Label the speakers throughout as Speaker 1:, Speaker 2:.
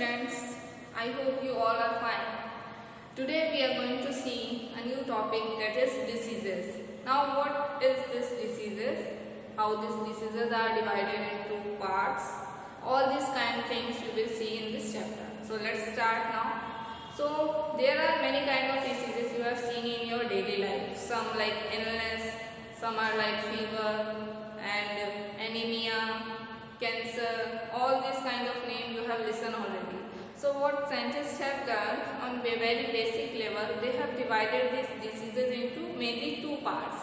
Speaker 1: students, I hope you all are fine. Today we are going to see a new topic that is diseases. Now what is this diseases? How these diseases are divided into parts. All these kind of things you will see in this chapter. So let's start now. So there are many kind of diseases you have seen in your daily life. Some like illness, some are like fever and anemia, cancer, all these kind of name you have listened already. Scientists have done on a very basic level, they have divided these diseases into mainly two parts.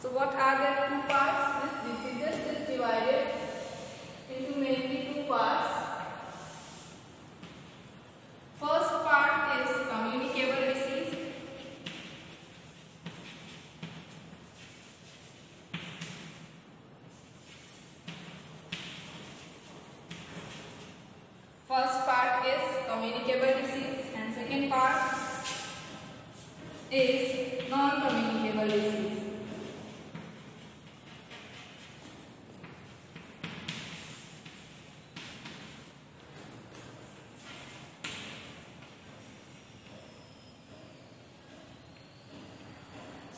Speaker 1: So what are the two parts? This diseases is divided into mainly two parts. First part is communicable disease. First part is communicable disease and second part is non-communicable disease.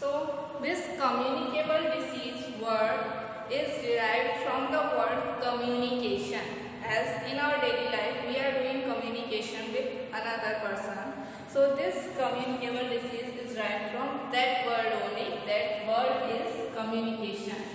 Speaker 1: So this communicable disease word is derived from the word communication. As in our daily life we are doing communication with another person. So this communicable disease is derived from that word only. That word is communication.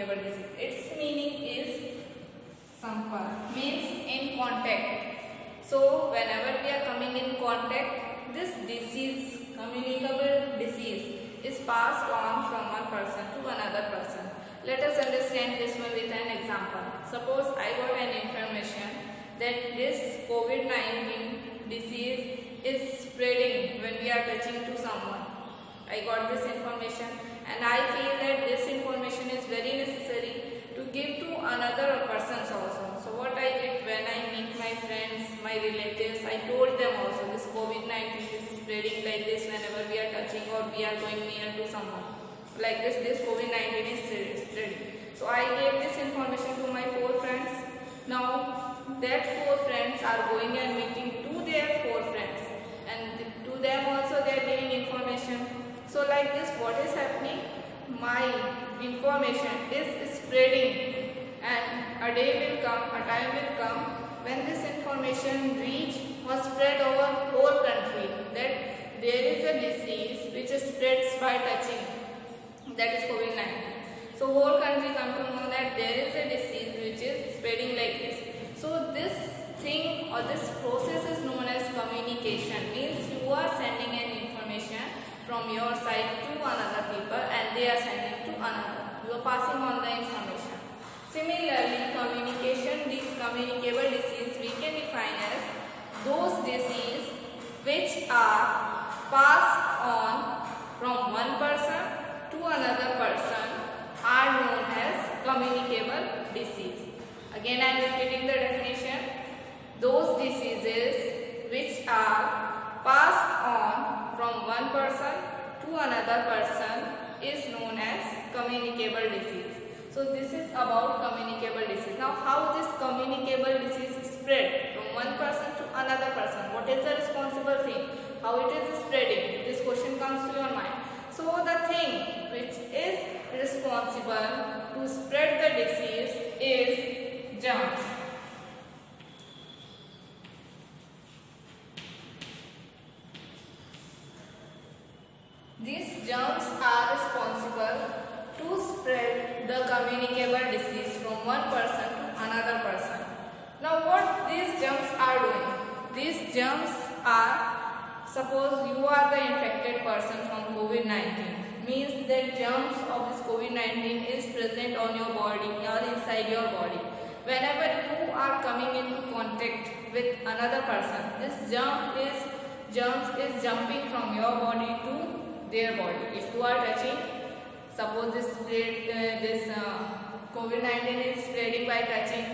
Speaker 1: Its meaning is sampark, means in contact. So, whenever we are coming in contact, this disease, communicable disease, is passed on from one person to another person. Let us understand this one with an example. Suppose I got an information that this COVID-19 disease is spreading when we are touching to someone. I got this information and I feel that this information is very necessary to give to another persons also. So what I did when I meet my friends, my relatives, I told them also this COVID-19 is spreading like this whenever we are touching or we are going near to someone. Like this, this COVID-19 is spreading. So I gave this information to my four friends. Now that four friends are going and meeting to their four friends and to them also they are giving information. So like this what is happening? My information is spreading and a day will come, a time will come when this information reach or spread over whole country that there is a disease which spreads by touching that is COVID-19. So whole country come to know that there is a disease which is spreading like this. So this thing or this process is known as communication means you are sending an from your side to another people and they are sending to another. You are passing on the information. Similarly, communication, communicable disease we can define as those diseases which are passed on from one person to another person are known as communicable disease. Again I am repeating the definition. Those diseases which are passed on from one person to another person is known as communicable disease. So this is about communicable disease. Now how this communicable disease spread from one person to another person? What is the responsible thing? How it is spreading? This question comes to your mind. So the thing which is responsible to spread the disease is germs. These germs are responsible to spread the communicable disease from one person to another person. Now what these germs are doing? These germs are, suppose you are the infected person from COVID-19, means that germs of this COVID-19 is present on your body or inside your body. Whenever you are coming into contact with another person, this germ is germs is jumping from your body to their body. If you are touching, suppose this spread, uh, this uh, COVID-19 is spreading by touching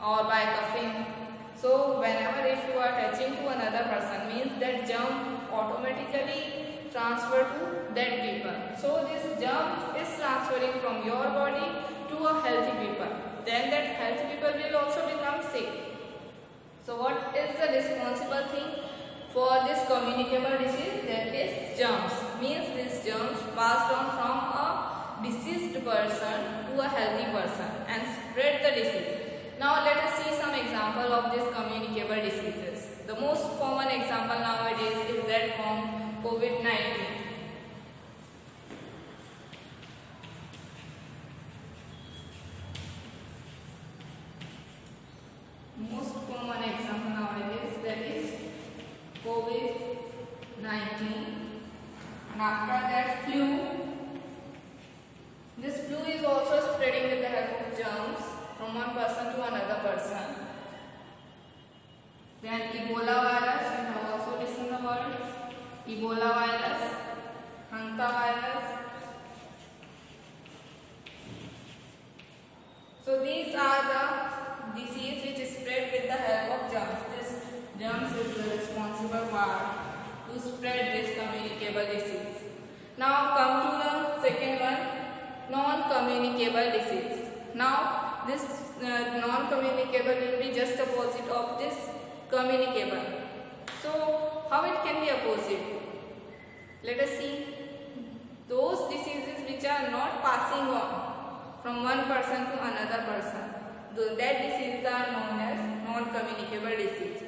Speaker 1: or by coughing. So whenever if you are touching to another person means that germ automatically transfer to that people. So this germ is transferring from your body to a healthy people. Then that healthy people will also become sick. So what is the responsible thing for this communicable disease? That is germs. Means these germs passed on from a deceased person to a healthy person and spread the disease. Now let us see some example of these communicable diseases. The most common example nowadays is that from COVID-19. Most common example nowadays that is COVID-19 and after that flu. This flu is also spreading with the help of germs from one person to another person. Then Ebola virus, you have also listened the word. Ebola virus, Hanta virus. So these are the disease which spread with the help of germs. This germs is the responsible part to spread this communicable disease. Now come to the second one, non-communicable disease. Now this uh, non-communicable will be just opposite of this communicable. So how it can be opposite? Let us see. Those diseases which are not passing on from one person to another person. That diseases are known as non-communicable disease.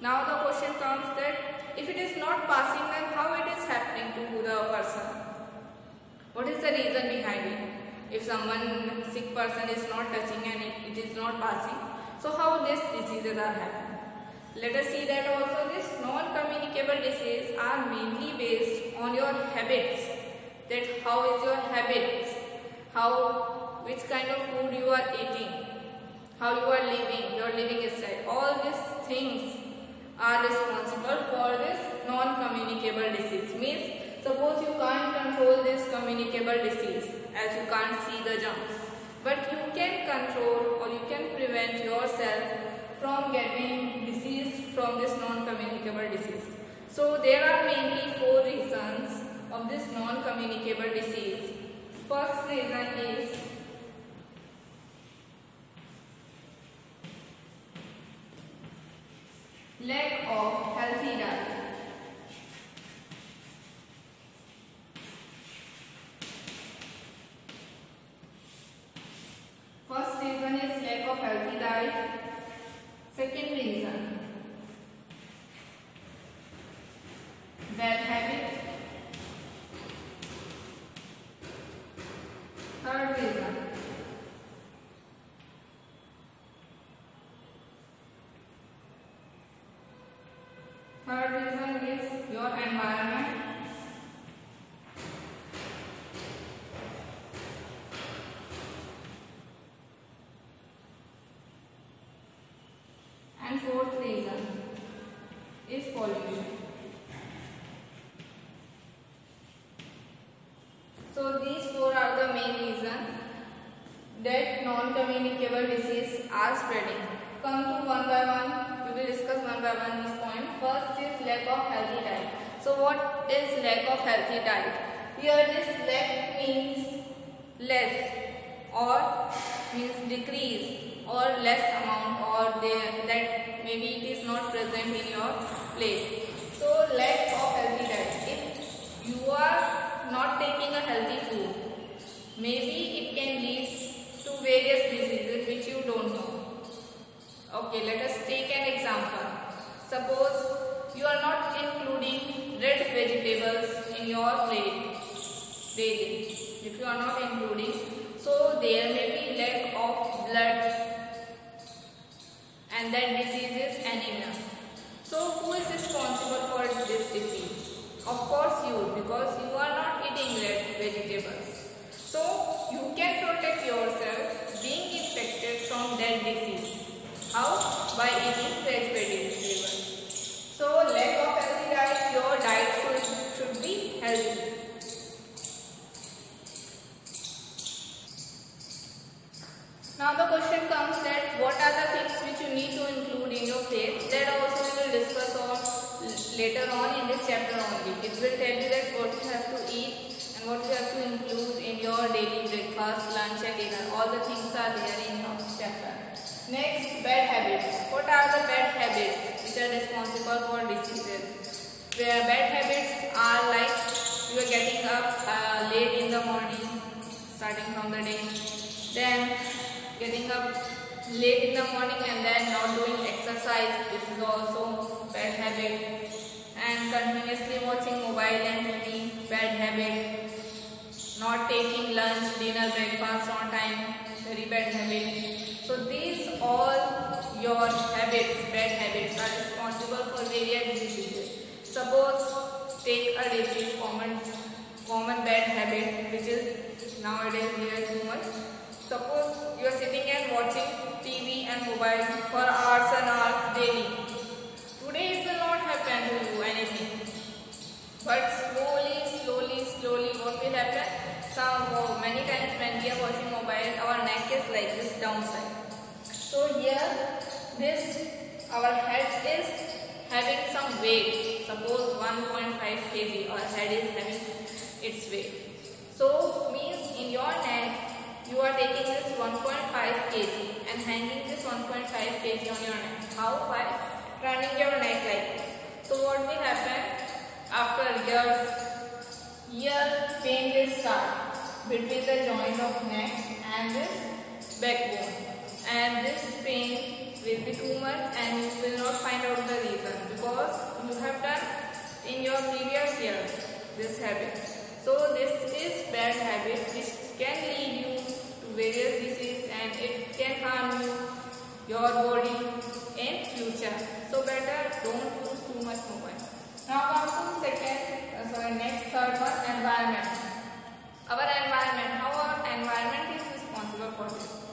Speaker 1: Now the question comes that if it is not passing then how it is happening to the person? What is the reason behind it? if someone sick person is not touching and it, is not passing. So how these diseases are happening? Let us see that also this non-communicable disease are mainly based on your habits. That how is your habits? How, which kind of food you are eating? How you are living, your living style. All these things are responsible for this non-communicable disease. Means suppose you can't control this communicable disease as you can't see the germs. But you can control or you can prevent yourself from getting disease from this non-communicable disease. So there are mainly four reasons of this non-communicable disease. First reason is lack of healthy diet. Third reason is your environment. And fourth reason is pollution. So these four are the main reason that non-communicable disease are spreading. Come to one by one we will discuss one by one point. First is lack of healthy diet. So what is lack of healthy diet? Here this lack means less or means decrease or less amount or they, that maybe it is not present in your plate. So lack of healthy diet. If you are not taking a healthy food, maybe it can lead to various diseases which you don't know. Okay, let us take an example. Suppose you are not including red vegetables in your plate daily. If you are not including, so there may be lack of blood and that disease is anemia. So who is responsible for this disease? Of course you because you are not eating red vegetables. So you can protect yourself being infected from that disease. How? By eating red vegetables. So lack of healthy diet, your diet should, should be healthy. Now the question comes that what are the things which you need to include in your plate. That also we will discuss on later on in this chapter only. It will tell you that what you have to eat and what you have to include in your daily breakfast, lunch and dinner. All the things are there in your chapter. Next, bad habits. What are the bad habits which are responsible for diseases? Where bad habits are like you are getting up uh, late in the morning, starting from the day. Then getting up late in the morning and then not doing exercise this is also bad habit. And continuously watching mobile and TV bad habit. Not taking lunch dinner breakfast on time very bad habit. So these all your habits bad habits are responsible for various diseases suppose take a disease common common bad habit which nowadays here too much Suppose you are sitting and watching TV and mobile for hours and hours daily. Today it will not happen to you anything. But slowly, slowly, slowly what will happen? Some oh, many times when we are watching mobile, our neck is like this downside. So here this our head is having some weight. Suppose 1.5 kg our head is having its weight. So means in your neck you are taking this 1.5 kg and hanging this 1.5 on your neck. How? By turning your neck like this. So what will happen? After years, here pain will start between the joint of neck and this backbone. And this pain will be too much and you will not find out the reason because you have done in your previous years this habit. So this is bad habit which can lead you to various diseases and it can harm you, your body in future. So better don't use too much mobile. Now come to second, uh, sorry next third one environment. Our environment, how our environment is responsible for this.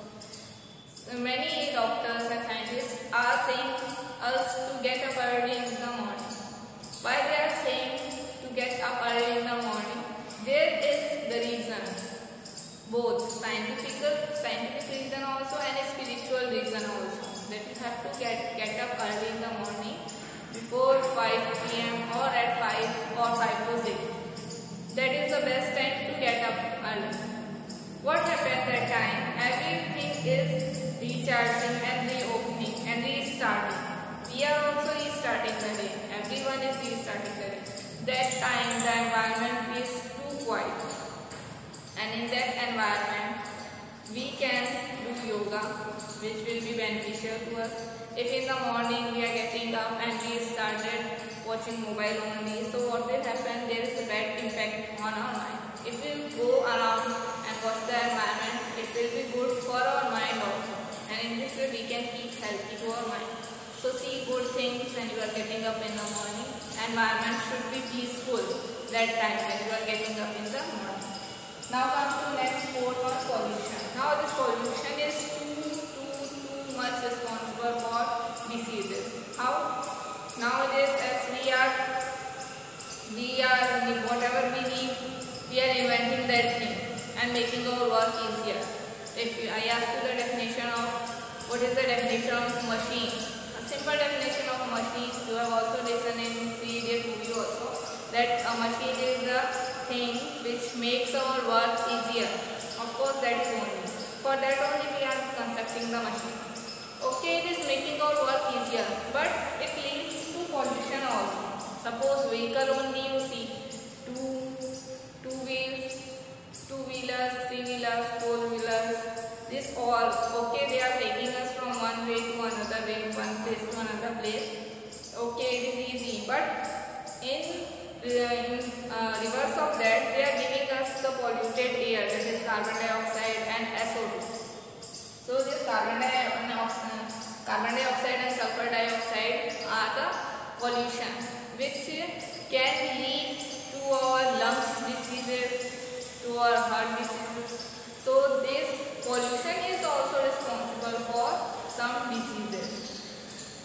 Speaker 1: So many doctors and scientists are saying us to get up early in the morning. Why they are saying to get up early in the morning? There is the reason both scientific scientific reason also and a spiritual reason also that you have to get get up early in the morning before 5 pm or at 5 or 5 to 6 that is the best time to get up early. What happens that time? Everything is recharging and reopening and restarting. We are also restarting the day. Everyone is restarting the day. That time the environment is too quiet. And in that environment we can do yoga which will be beneficial to us. If in the morning we are getting up and we started watching mobile only, so what will happen? There is a bad impact on our mind. If we go around and watch the environment, it will be good for our mind also. And in this way we can keep healthy to our mind. So see good things when you are getting up in the morning. Environment should be peaceful that time when you are getting up in the morning. Now come to next fourth one pollution. Now this pollution is too too too much responsible for diseases. How? Nowadays as we are we are whatever we need we are inventing that thing and making our work easier. If I ask you the definition of what is the definition of machine? A simple definition of machine you have also listened in previous movie also that a machine is a thing which makes our work easier. Of course that is only. For that only we are constructing the machine. Okay, it is making our work easier but it leads to pollution also. Suppose vehicle only you see two, two wheels, two wheelers, three wheelers, four wheelers. This all okay they are taking us from one way to another way, one place to another place. Okay, it is easy but in in uh, reverse of that they are giving us the polluted air that is carbon dioxide and carbon dioxide, carbon dioxide and sulfur dioxide are the pollution which can lead to our lungs diseases, to our heart diseases. So this pollution is also responsible for some diseases.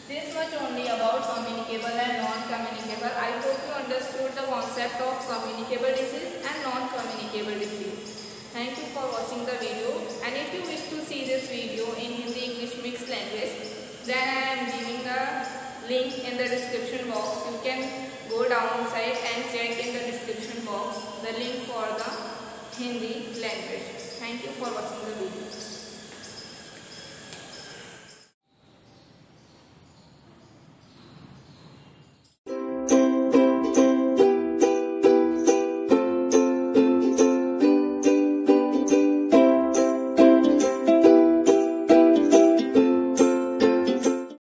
Speaker 1: This much only about communicable and non-communicable. I hope you understood the concept of communicable disease and non-communicable disease. Thank you for watching the video and if you wish to see this video in Hindi English mixed language then I am giving the link in the description box. You can go downside and check in the description box the link for the Hindi language. Thank you for watching the video.